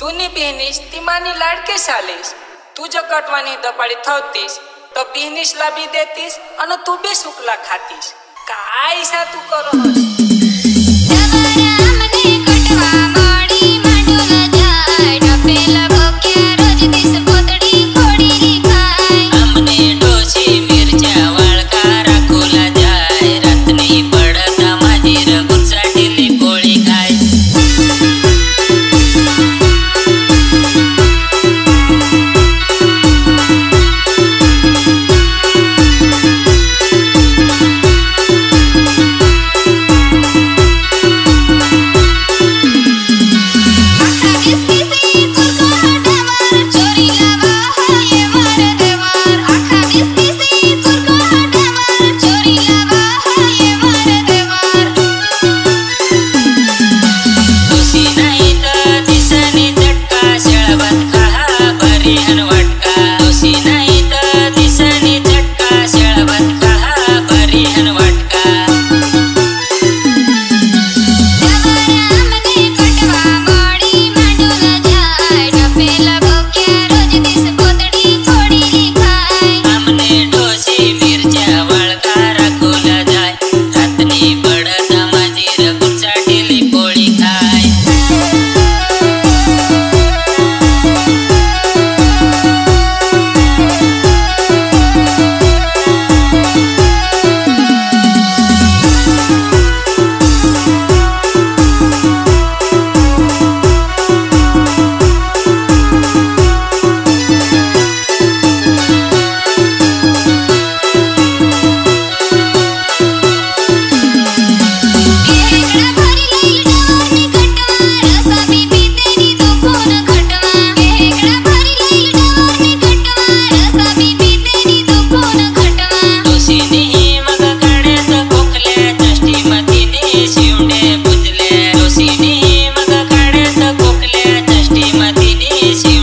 તું ને બહેનીશ તે માની લાડકે ચાલીશ. તું જો કટવાની દપાડી થતીશ તો બહેનીશ લાભી દેતીશ અને તું બે શુક્લા ખાતીશ. કાય સા તું કરો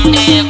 Yeah.